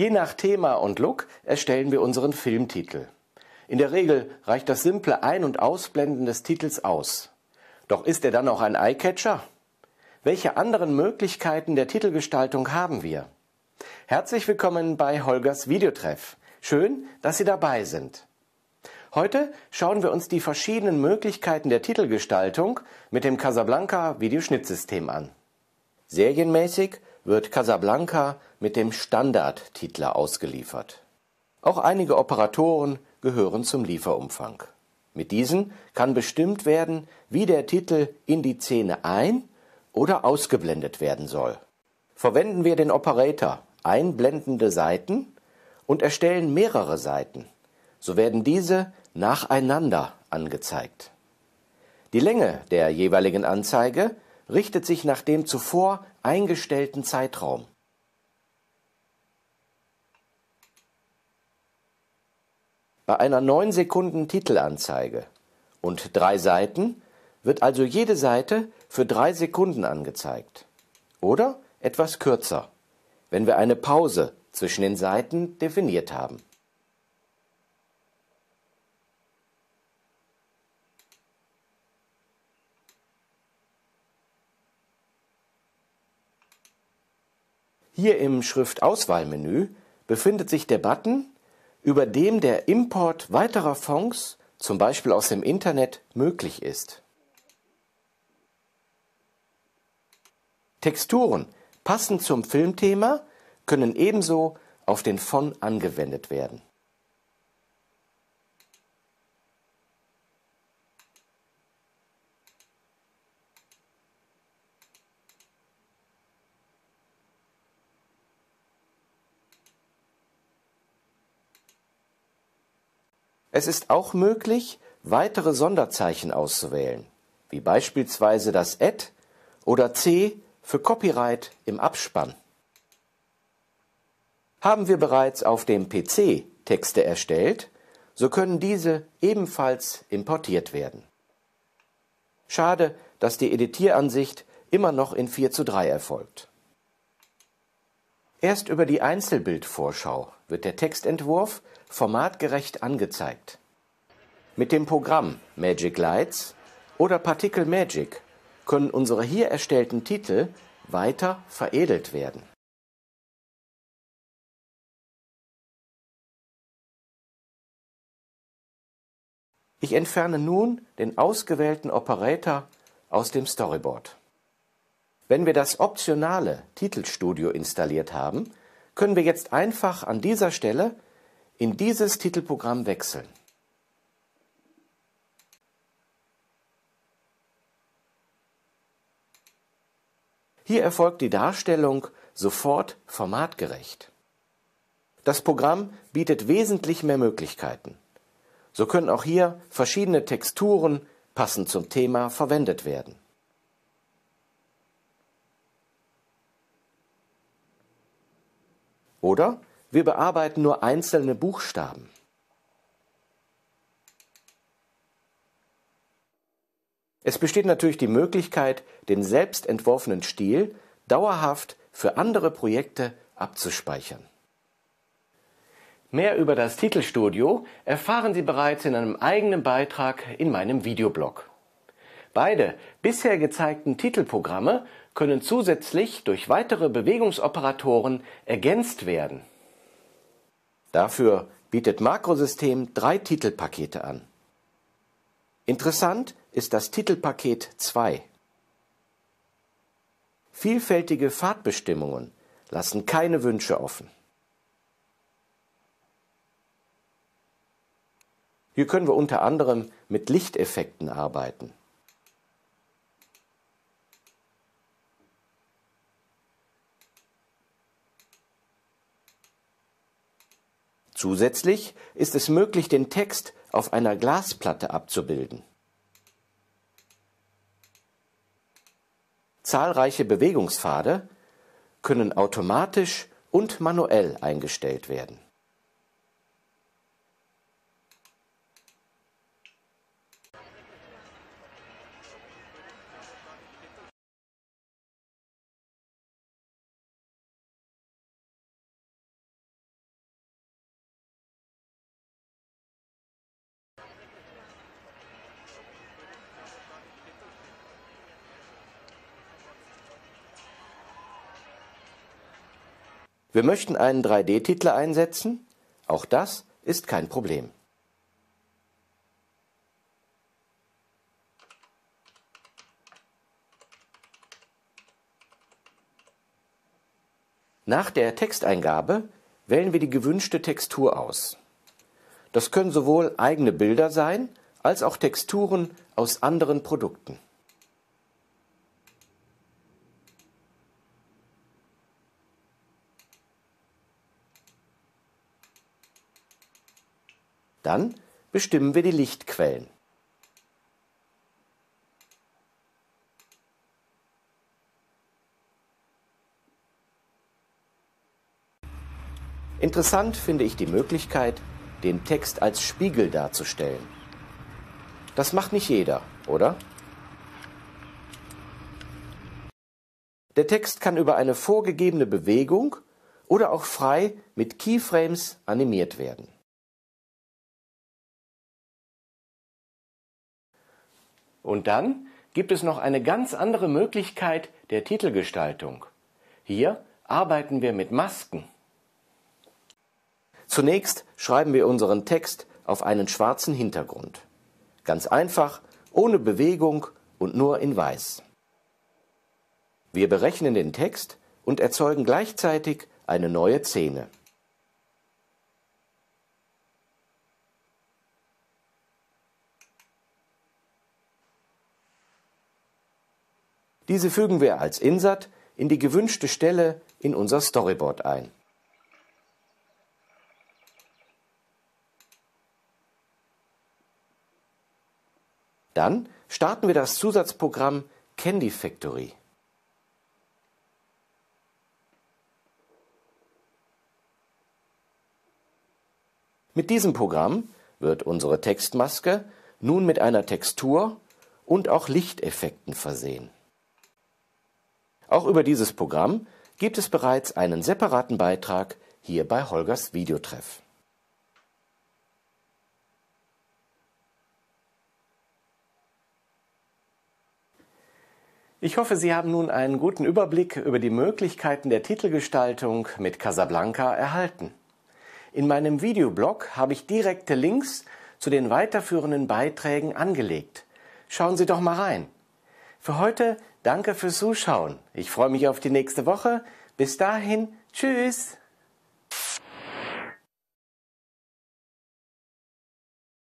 Je nach Thema und Look erstellen wir unseren Filmtitel. In der Regel reicht das simple Ein- und Ausblenden des Titels aus. Doch ist er dann auch ein Eyecatcher? Welche anderen Möglichkeiten der Titelgestaltung haben wir? Herzlich willkommen bei Holgers Videotreff. Schön, dass Sie dabei sind. Heute schauen wir uns die verschiedenen Möglichkeiten der Titelgestaltung mit dem Casablanca Videoschnittsystem an. Serienmäßig wird Casablanca mit dem Standardtitler ausgeliefert. Auch einige Operatoren gehören zum Lieferumfang. Mit diesen kann bestimmt werden, wie der Titel in die Szene ein- oder ausgeblendet werden soll. Verwenden wir den Operator einblendende Seiten und erstellen mehrere Seiten, so werden diese nacheinander angezeigt. Die Länge der jeweiligen Anzeige richtet sich nach dem zuvor eingestellten Zeitraum. Bei einer 9 Sekunden Titelanzeige und drei Seiten wird also jede Seite für drei Sekunden angezeigt. Oder etwas kürzer, wenn wir eine Pause zwischen den Seiten definiert haben. Hier im Schriftauswahlmenü befindet sich der Button, über dem der Import weiterer Fonds, zum Beispiel aus dem Internet, möglich ist. Texturen passend zum Filmthema können ebenso auf den Fond angewendet werden. Es ist auch möglich, weitere Sonderzeichen auszuwählen, wie beispielsweise das Ad oder C für Copyright im Abspann. Haben wir bereits auf dem PC Texte erstellt, so können diese ebenfalls importiert werden. Schade, dass die Editieransicht immer noch in 4 zu 3 erfolgt. Erst über die Einzelbildvorschau wird der Textentwurf formatgerecht angezeigt. Mit dem Programm Magic Lights oder Particle Magic können unsere hier erstellten Titel weiter veredelt werden. Ich entferne nun den ausgewählten Operator aus dem Storyboard. Wenn wir das optionale Titelstudio installiert haben, können wir jetzt einfach an dieser Stelle in dieses Titelprogramm wechseln. Hier erfolgt die Darstellung sofort formatgerecht. Das Programm bietet wesentlich mehr Möglichkeiten. So können auch hier verschiedene Texturen passend zum Thema verwendet werden. Oder wir bearbeiten nur einzelne Buchstaben. Es besteht natürlich die Möglichkeit, den selbst entworfenen Stil dauerhaft für andere Projekte abzuspeichern. Mehr über das Titelstudio erfahren Sie bereits in einem eigenen Beitrag in meinem Videoblog. Beide bisher gezeigten Titelprogramme können zusätzlich durch weitere Bewegungsoperatoren ergänzt werden. Dafür bietet Makrosystem drei Titelpakete an. Interessant ist das Titelpaket 2. Vielfältige Fahrtbestimmungen lassen keine Wünsche offen. Hier können wir unter anderem mit Lichteffekten arbeiten. Zusätzlich ist es möglich, den Text auf einer Glasplatte abzubilden. Zahlreiche Bewegungspfade können automatisch und manuell eingestellt werden Wir möchten einen 3D-Titler einsetzen? Auch das ist kein Problem. Nach der Texteingabe wählen wir die gewünschte Textur aus. Das können sowohl eigene Bilder sein, als auch Texturen aus anderen Produkten. Dann bestimmen wir die Lichtquellen. Interessant finde ich die Möglichkeit, den Text als Spiegel darzustellen. Das macht nicht jeder, oder? Der Text kann über eine vorgegebene Bewegung oder auch frei mit Keyframes animiert werden. Und dann gibt es noch eine ganz andere Möglichkeit der Titelgestaltung. Hier arbeiten wir mit Masken. Zunächst schreiben wir unseren Text auf einen schwarzen Hintergrund. Ganz einfach, ohne Bewegung und nur in weiß. Wir berechnen den Text und erzeugen gleichzeitig eine neue Szene. Diese fügen wir als Insert in die gewünschte Stelle in unser Storyboard ein. Dann starten wir das Zusatzprogramm Candy Factory. Mit diesem Programm wird unsere Textmaske nun mit einer Textur und auch Lichteffekten versehen. Auch über dieses Programm gibt es bereits einen separaten Beitrag hier bei Holgers Videotreff. Ich hoffe, Sie haben nun einen guten Überblick über die Möglichkeiten der Titelgestaltung mit Casablanca erhalten. In meinem Videoblog habe ich direkte Links zu den weiterführenden Beiträgen angelegt. Schauen Sie doch mal rein. Für heute danke fürs Zuschauen. Ich freue mich auf die nächste Woche. Bis dahin, tschüss.